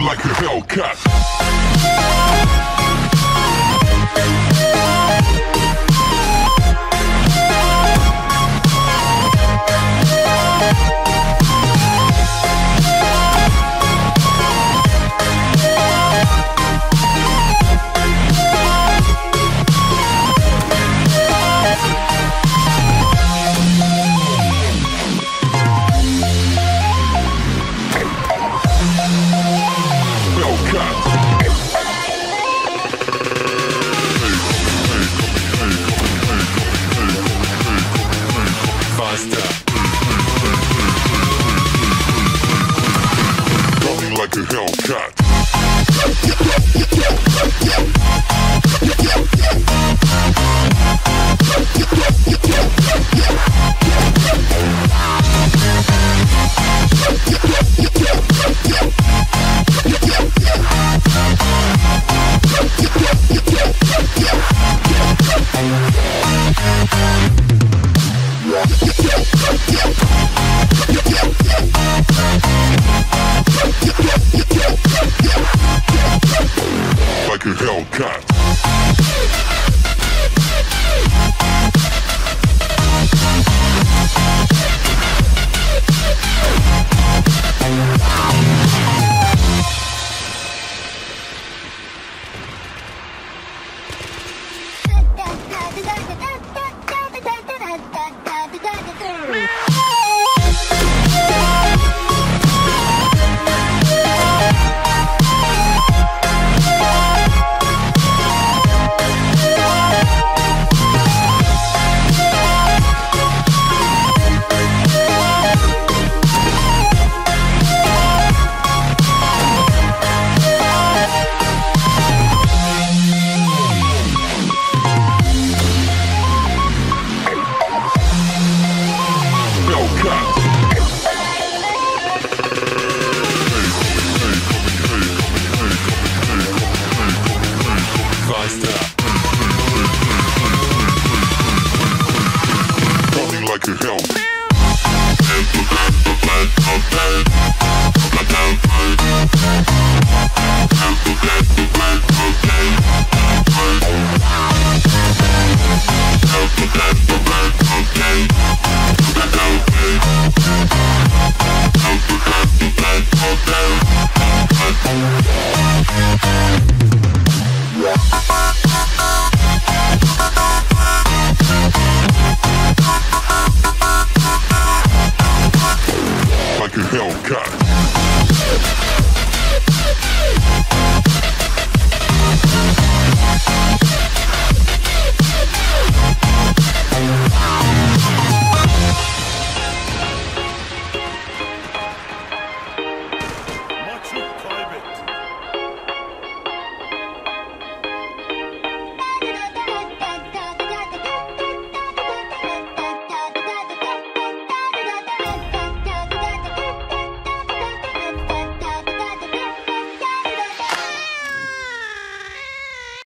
like a Hellcat. Like